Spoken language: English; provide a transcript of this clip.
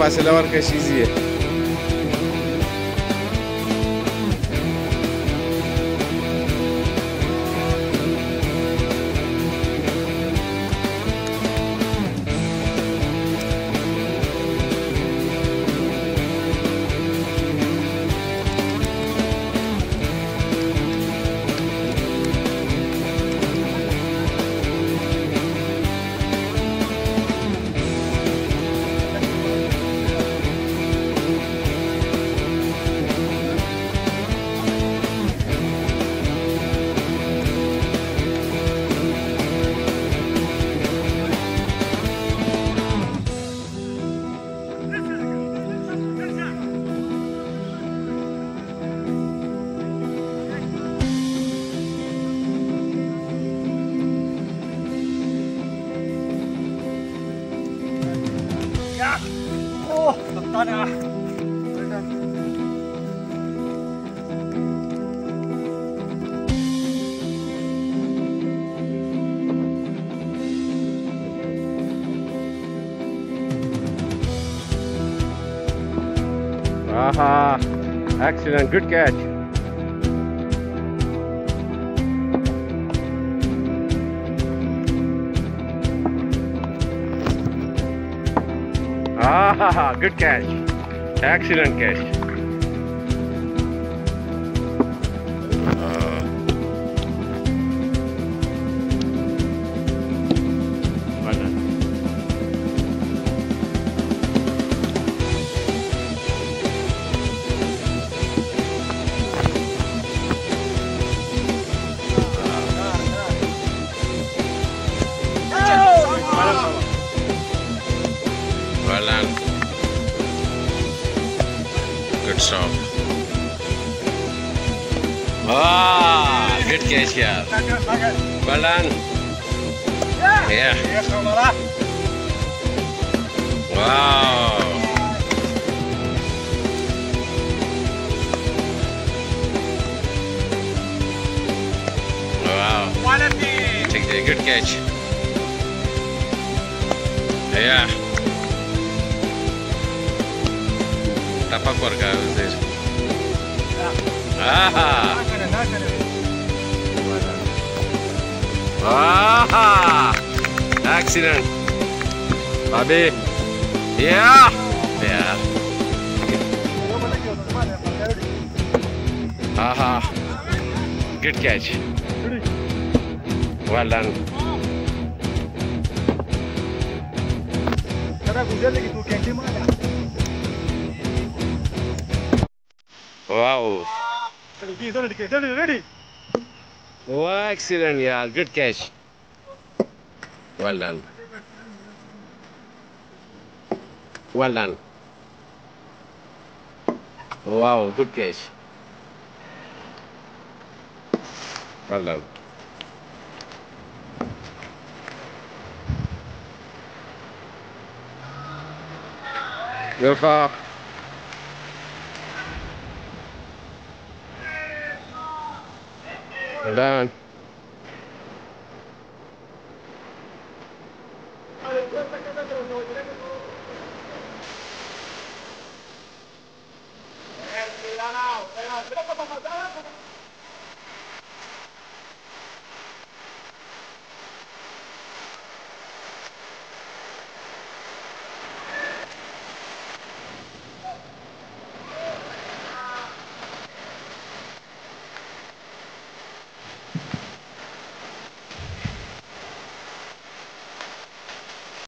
pasă la orică și zie. Oh, ah. ఆహా excellent good catch good catch. Excellent catch. Good stop. Ah, good catch here. Well done. Yeah. Wow. Wow. Take the good catch. Yeah. Tapak warga Uzir. Ah. Ah. Accident. Babi. Yeah. Yeah. Aha. Good catch. Well done. Wow. Ready? Oh, excellent, yeah. Good catch. Well done. Well done. Wow, good catch. Well done. Good call. Well done.